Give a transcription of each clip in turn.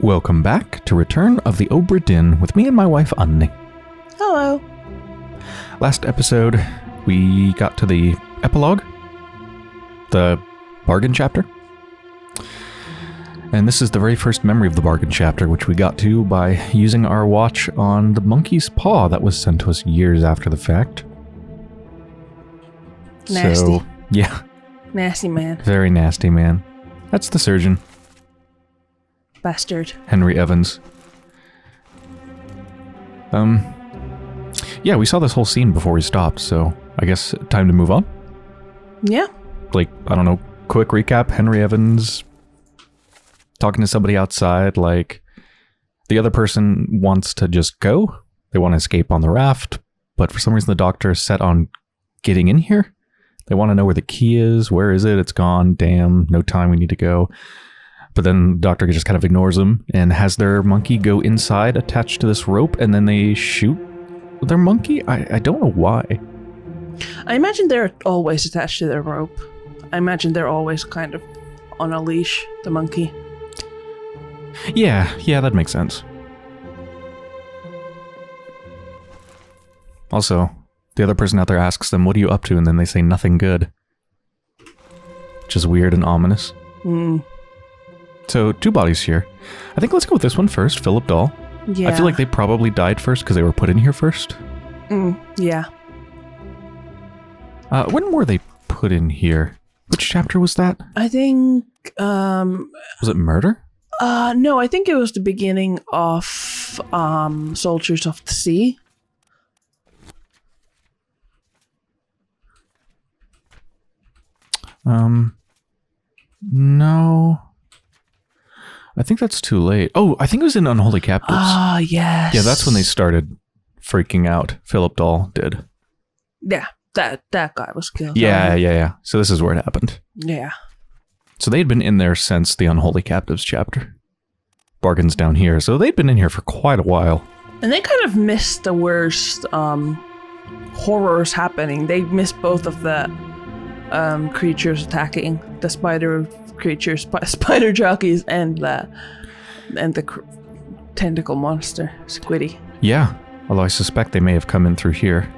Welcome back to Return of the Obra Dinn with me and my wife Anni. Hello. Last episode, we got to the epilogue, the bargain chapter. And this is the very first memory of the bargain chapter, which we got to by using our watch on the monkey's paw that was sent to us years after the fact. Nasty. So, yeah, Nasty man. very nasty, man. That's the surgeon, Bastard. Henry Evans. Um, yeah, we saw this whole scene before we stopped, so I guess time to move on. Yeah. like I don't know, quick recap, Henry Evans talking to somebody outside like the other person wants to just go. They want to escape on the raft, but for some reason the doctor is set on getting in here. They want to know where the key is. Where is it? It's gone. Damn, no time. We need to go. But then doctor just kind of ignores them and has their monkey go inside attached to this rope and then they shoot their monkey. I, I don't know why. I imagine they're always attached to their rope. I imagine they're always kind of on a leash, the monkey. Yeah, yeah, that makes sense. Also, the other person out there asks them, What are you up to? And then they say nothing good. Which is weird and ominous. Hmm. So, two bodies here. I think let's go with this one first, Philip Dahl. Yeah. I feel like they probably died first because they were put in here first. Mm, yeah. Uh, when were they put in here? Which chapter was that? I think. Um. Was it murder? Uh. No. I think it was the beginning of um Soldiers of the Sea. Um, no. I think that's too late. Oh, I think it was in Unholy Captives. Ah. yes. Yeah, that's when they started freaking out. Philip Dahl did. Yeah. That that guy was killed. Yeah, yeah, yeah. So this is where it happened. Yeah. So they had been in there since the Unholy Captives chapter. Bargain's down here. So they'd been in here for quite a while. And they kind of missed the worst um, horrors happening. They missed both of the um, creatures attacking the spider creatures, sp- spider jockeys, and the and the cr- tentacle monster, Squiddy. Yeah. Although I suspect they may have come in through here.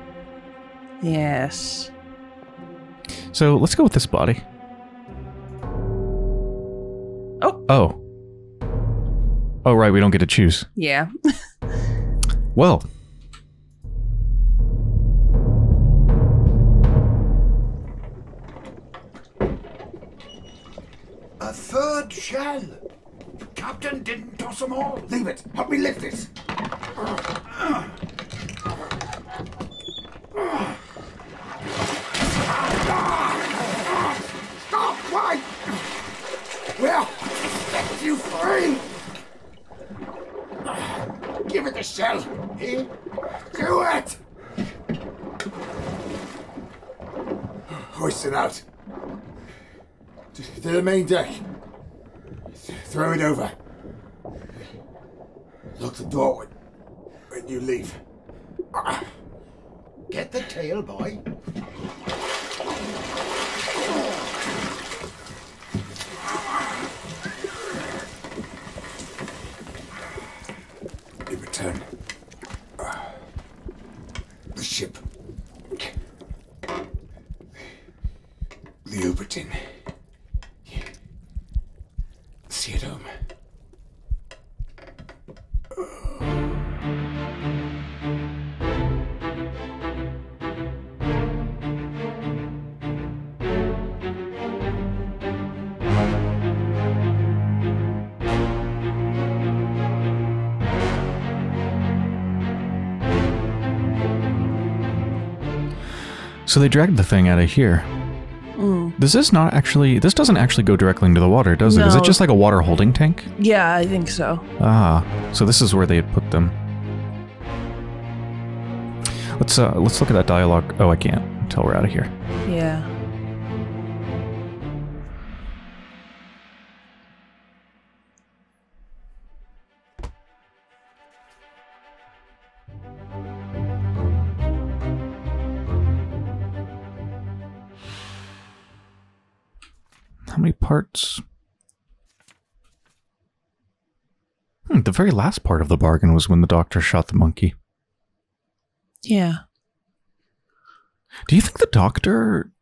Yes. So let's go with this body. Oh. Oh. Oh, right. We don't get to choose. Yeah. Well, A third shell. Captain didn't toss them all. Leave it. Help me lift this. Stop! Why? Well, set you free. Give it the shell. Here. Do it. Hoist it out. To the main deck. Throw it over. Lock the door when, when you leave. Ah. Get the tail, boy. So they dragged the thing out of here. This is not actually. This doesn't actually go directly into the water, does it? Is it No. just like a water holding tank? Yeah, I think so. Ah, so this is where they had put them. Let's uh, let's look at that dialogue. Oh, I can't until we're out of here. Many parts? Hmm, the very last part of the bargain was when the doctor shot the monkey. Yeah. Do you think the doctor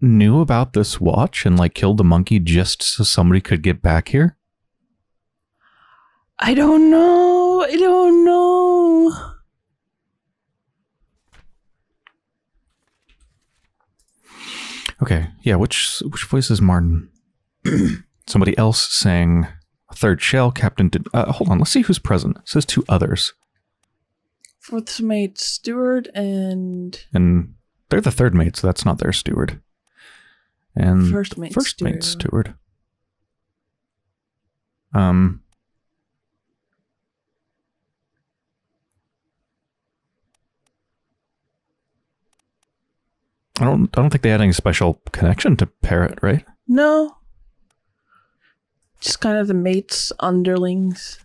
knew about this watch and like killed the monkey just so somebody could get back here? I don't know. I don't know. Okay, yeah. Which which voice is Martin? Somebody else saying a third shell. Captain did. Uh, hold on. Let's see who's present. It says two others, Fourth mate steward and and they're the third mate, so that's not their steward. And first mate first steward. mate steward. Um. I don't. I don't think they had any special connection to Perrot, right? No. Just kind of the mates, underlings.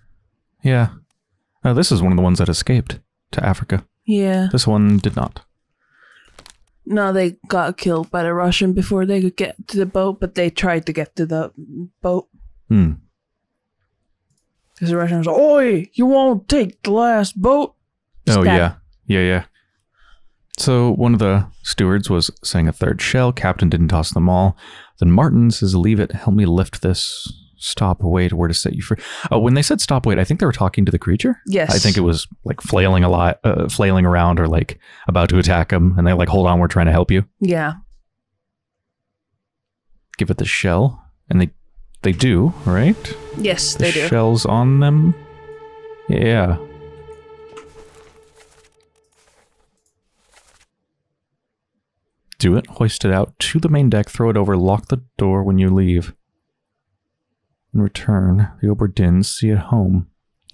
Yeah. Oh, this is one of the ones that escaped to Africa. Yeah. This one did not. No, they got killed by the Russian before they could get to the boat, but they tried to get to the boat. Hmm. Because the Russians was, like, Oi, you won't take the last boat. Oh Stab. yeah, yeah, yeah. So one of the stewards was saying a third shell. Captain didn't toss them all. Then Martin says, "Leave it. Help me lift this. Stop. Wait. Where to set you free?" Oh, when they said stop. Wait, I think they were talking to the creature. Yes. I think it was like flailing a lot, uh, flailing around, or like about to attack him, and they like, "Hold on, we're trying to help you." Yeah. Give it the shell, and they they do right. Yes, The they do. shells on them. Yeah. Do it, hoist it out to the main deck, throw it over, lock the door when you leave. In return, the Obra Dinn's see it home.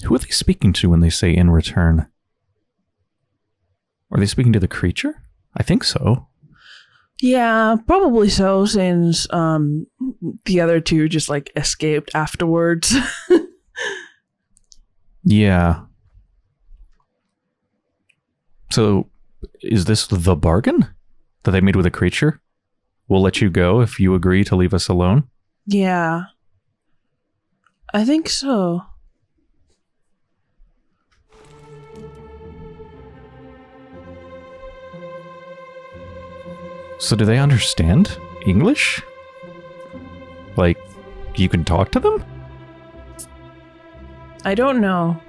Who are they speaking to when they say in return? Are they speaking to the creature? I think so. Yeah, probably so, since um the other two just like escaped afterwards. Yeah. So, is this the bargain that they made with a creature? We'll let you go if you agree to leave us alone. yeah. I think so. So, do they understand English? Like, you can talk to them? I don't know.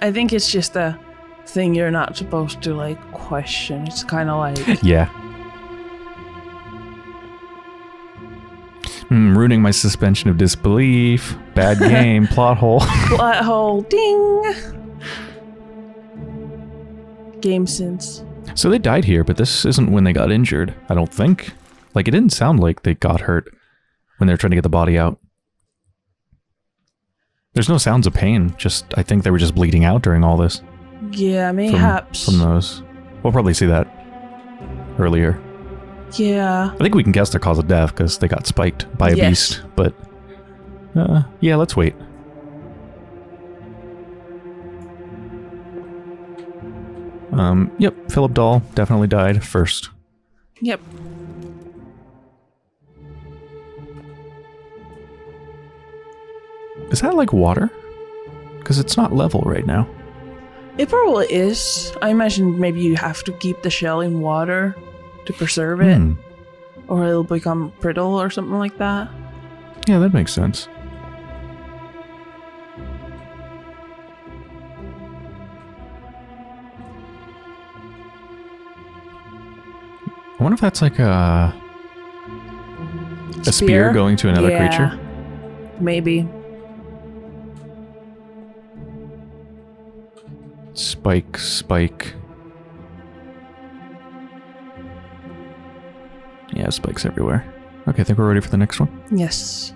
I think it's just a thing you're not supposed to like question. It's kind of like Yeah. Hmm, ruining my suspension of disbelief. Bad game, plot hole. plot hole ding. Game sense. So they died here, but this isn't when they got injured, I don't think. Like, it didn't sound like they got hurt when they were trying to get the body out. There's no sounds of pain, just, I think they were just bleeding out during all this. Yeah, From, mayhaps. From those. We'll probably see that earlier. Yeah. I think we can guess their cause of death because they got spiked by a Yes. beast, but. Uh, yeah, let's wait. Um, yep, Philip Dahl definitely died first. Yep. Is that like water? Because it's not level right now. It probably is. I imagine maybe you have to keep the shell in water to preserve it, Hmm. or it'll become brittle or something like that. Yeah, that makes sense. I wonder if that's like a a spear, going to another Yeah. creature. Maybe. Spike, spike. Yeah, spikes everywhere. Okay, I think we're ready for the next one. Yes.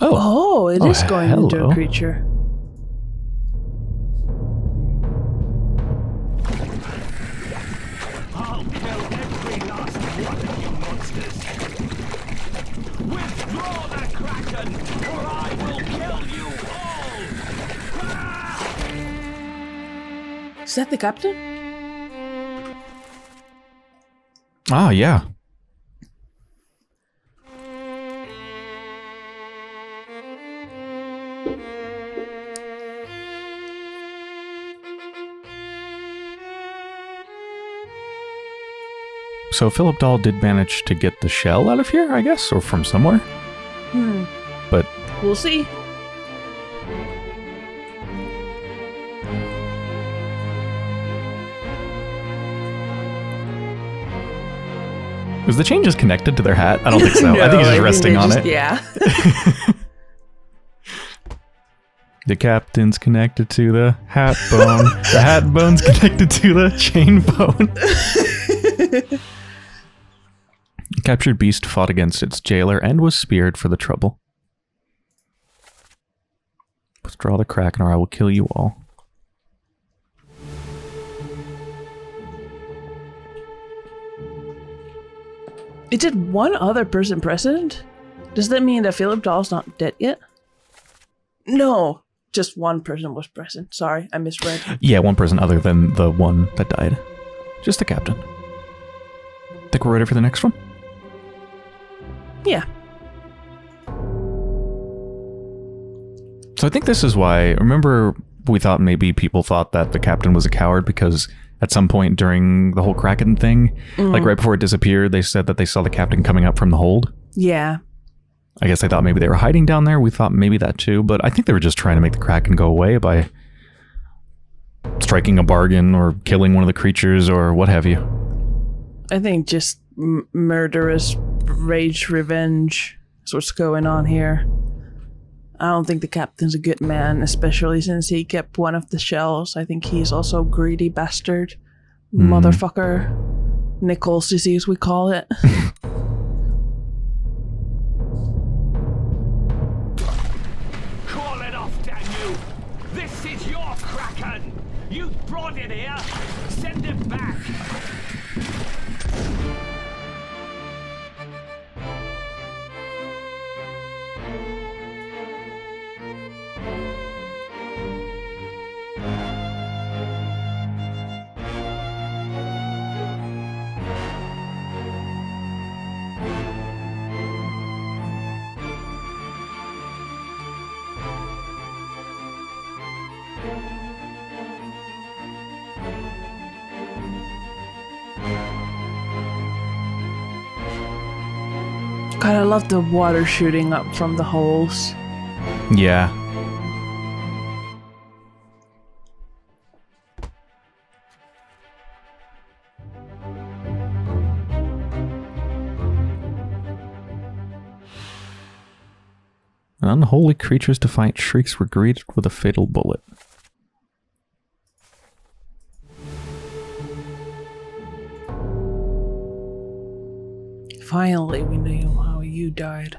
Oh, Oh, it Oh, is going into a creature. Is that the last ah, yeah. So Philip Dahl did manage to get the shell out of here, I guess, or from somewhere. Hmm. But We'll see. Is the chain just connected to their hat? I don't think so. I think he's No, just resting on just- it. Yeah. The captain's connected to the hat bone. the hat bone's connected to the chain bone. The Captured beast fought against its jailer and was speared for the trouble. Withdraw the kraken or I will kill you all. Is it one other person present? Does that mean that Philip Dahl's not dead yet? No, just one person was present. Sorry, I misread. Yeah, one person other than the one that died. Just the captain. Think we're ready for the next one? Yeah. So I think this is why. Remember, we thought maybe people thought that the captain was a coward because at some point during the whole Kraken thing, like mm-hmm. right before it disappeared, they said that they saw the captain coming up from the hold. Yeah. I guess they thought maybe they were hiding down there. We thought maybe that too, but I think they were just trying to make the Kraken go away by striking a bargain or killing one of the creatures or what have you. I think just m- murderous rage revenge is what's going on here. I don't think the captain's a good man, especially since he kept one of the shells. I think he's also a greedy bastard. Hmm. Motherfucker. Nichols disease, we call it. Call it God, I love the water shooting up from the holes. Yeah. Unholy creatures to fight shrieks were greeted with a fatal bullet. Finally, we knew how you died.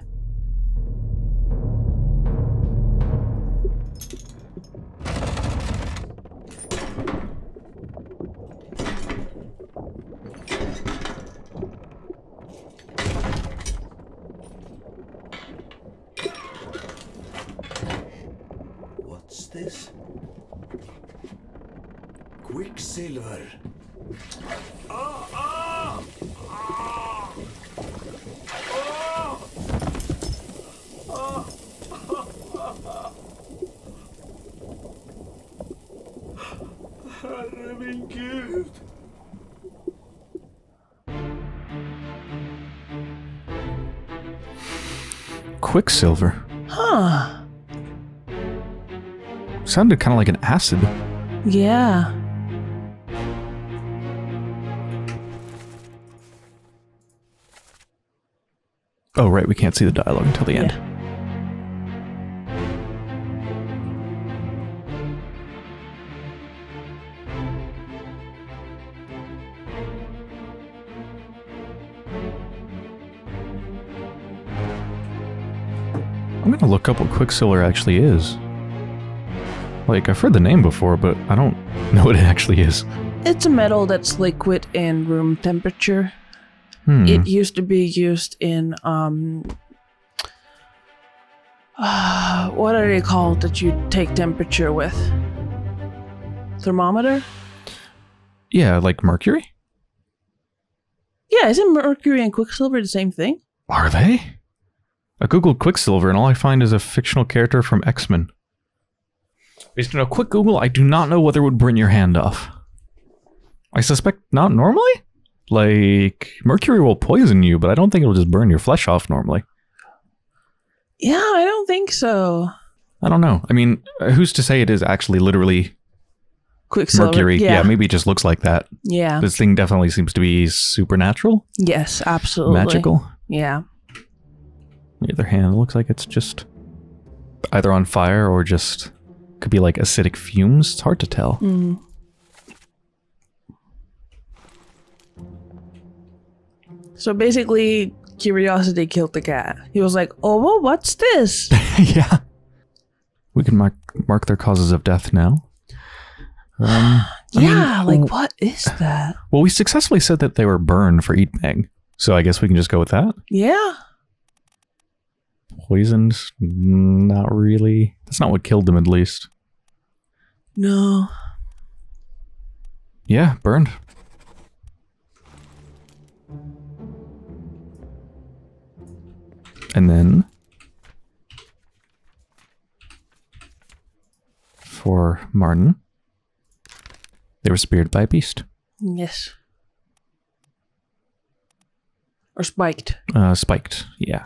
Quicksilver. Huh. Sounded kind of like an acid. Yeah. Oh, right, we can't see the dialogue until the end. Yeah. I'm look up what Quicksilver actually is. Like, I've heard the name before, but I don't know what it actually is. It's a metal that's liquid in room temperature. Hmm. It used to be used in um what are they called that you take temperature with? Thermometer? yeah, like mercury? Yeah, isn't mercury and quicksilver the same thing? Are they? I googled Quicksilver and all I find is a fictional character from X Men. Based on a quick Google, I do not know whether it would burn your hand off. I suspect not normally? Like, mercury will poison you, but I don't think it'll just burn your flesh off normally. Yeah, I don't think so. I don't know. I mean, who's to say it is actually literally Quicksilver. mercury? Yeah. maybe it just looks like that. Yeah. This thing definitely seems to be supernatural, Yes, absolutely. magical. Yeah. On the other hand, it looks like it's just either on fire or just could be like acidic fumes. It's hard to tell. Mm. So basically, curiosity killed the cat. He was like, "Oh, well, what's this?" yeah. We can mark mark their causes of death now. Um, I mean, yeah, like what is that? Well, we successfully said that they were burned for eat bang, so I guess we can just go with that. Yeah. Poisoned? Not really. That's not what killed them, at least. No. Yeah, burned. And then for Martin, they were speared by a beast. Yes. Or spiked. Uh, spiked, yeah.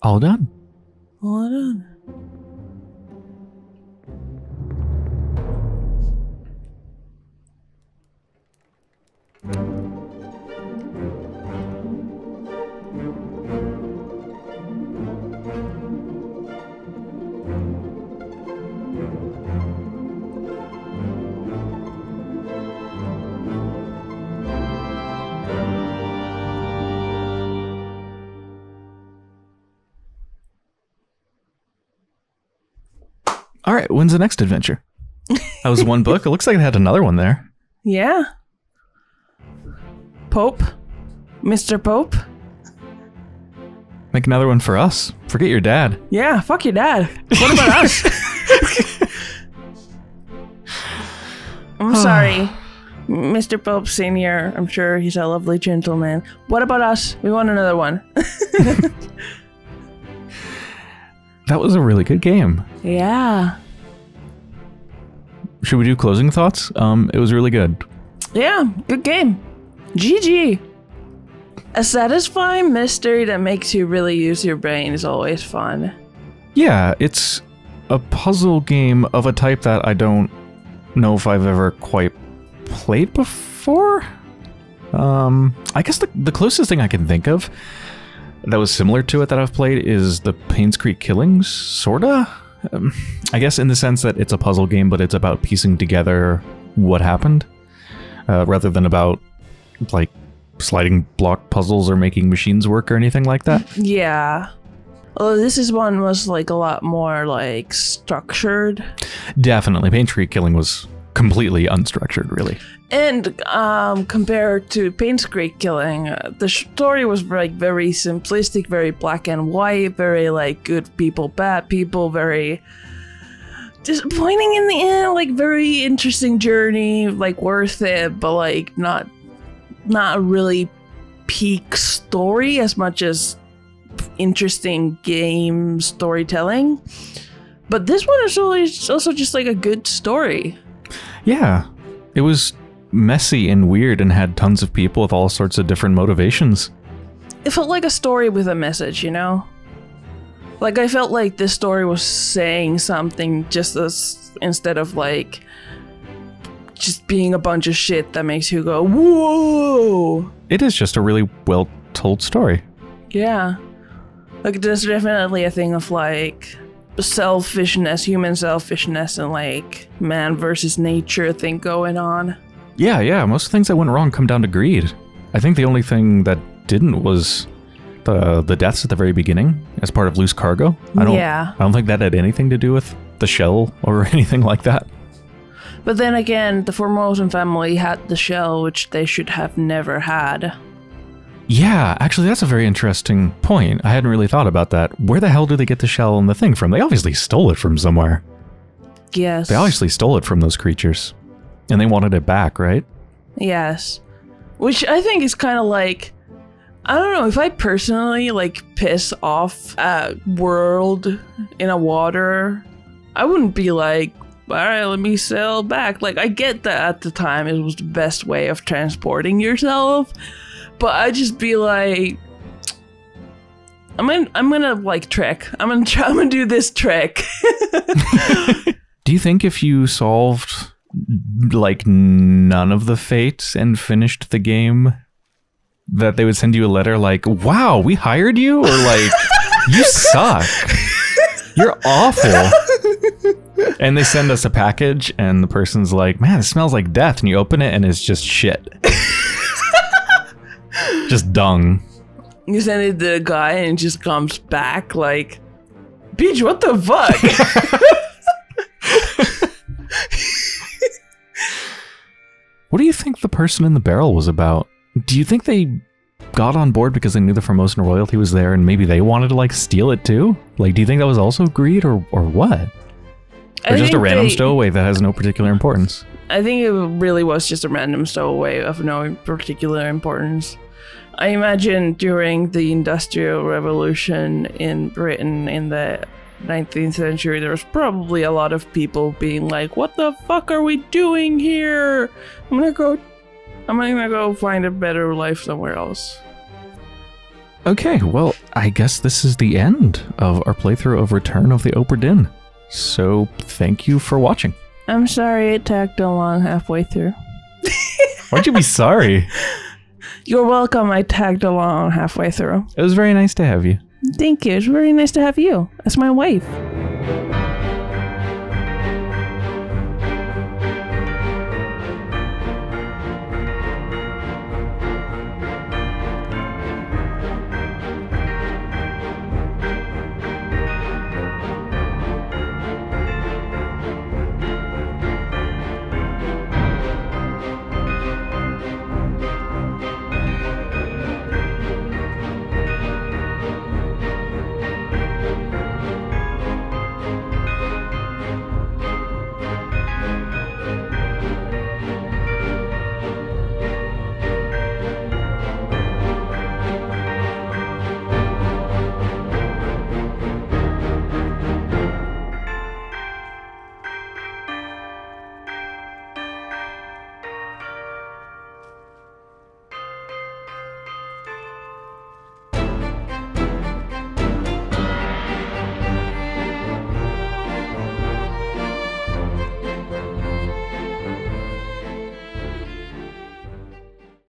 All Harun. When's the next adventure? That was one book. It looks like it had another one there. Yeah. Pope? Mr. Pope? Make another one for us. Forget your dad. Yeah, fuck your dad. What about us? I'm sorry. Mr. Pope Sr., I'm sure he's a lovely gentleman. What about us? We want another one. That was a really good game. Yeah. Should we do closing thoughts? Um, it was really good. Yeah, good game. GG. A satisfying mystery that makes you really use your brain is always fun. Yeah, it's a puzzle game of a type that I don't know if I've ever quite played before. Um, I guess the, the closest thing I can think of that was similar to it that I've played is the Painscreek Killings, sorta. Um, I guess in the sense that it's a puzzle game, but it's about piecing together what happened, uh, rather than about like sliding block puzzles or making machines work or anything like that. Yeah. Although this is one was like a lot more like structured. Definitely, Painscreek Killing was completely unstructured, really. And um, compared to Painscreek Killing, uh, the story was like very simplistic, very black and white, very like good people, bad people, very disappointing in the end. Like very interesting journey, like worth it, but like not not really peak story as much as interesting game storytelling. But this one is really also just like a good story. Yeah, it was messy and weird and had tons of people with all sorts of different motivations. it felt like a story with a message, you know? Like I felt like this story was saying something just as instead of like just being a bunch of shit that makes you go, whoa. It is just a really well told story. Yeah. Like there's definitely a thing of like selfishness, human selfishness and like man versus nature thing going on. Yeah, yeah, most things that went wrong come down to greed. I think the only thing that didn't was the the deaths at the very beginning as part of loose cargo. I don't. Yeah. I don't think that had anything to do with the shell or anything like that. But then again, the Formosan family had the shell, which they should have never had. Yeah, actually, that's a very interesting point. I hadn't really thought about that. Where the hell do they get the shell and the thing from? They obviously stole it from somewhere. Yes. They obviously stole it from those creatures, and they wanted it back, right? Yes. Which I think is kind of like I don't know if I personally like piss off a world in a water, I wouldn't be like, all right, let me sail back. Like I get that at the time it was the best way of transporting yourself, but I just be like. I'm gonna, I'm gonna like trick. I'm gonna try. I'm gonna do this trick. Do you think if you solved like none of the fates and finished the game, that they would send you a letter like, "Wow, we hired you," or like, "You suck, you're awful," and they send us a package, and the person's like, "Man, it smells like death," and you open it, and it's just shit, just dung. You send it to the guy and it just comes back like, bitch, what the fuck? What do you think the person in the barrel was about? Do you think they got on board because they knew the Formosan royalty was there and maybe they wanted to like steal it too? Like, do you think that was also greed or, or what? I Or just a random they- stowaway that has no particular importance? I think it really was just a random stowaway of no particular importance. I imagine during the Industrial Revolution in Britain in the 19th century, there was probably a lot of people being like, "What the fuck are we doing here? I'm gonna go. I'm gonna go find a better life somewhere else." Okay, well, I guess this is the end of our playthrough of Return of the Obra Dinn. So, thank you for watching. I'm sorry it tagged along halfway through. Why'd you be sorry? You're welcome. I tagged along halfway through. It was very nice to have you. Thank you. It's very nice to have you as my wife.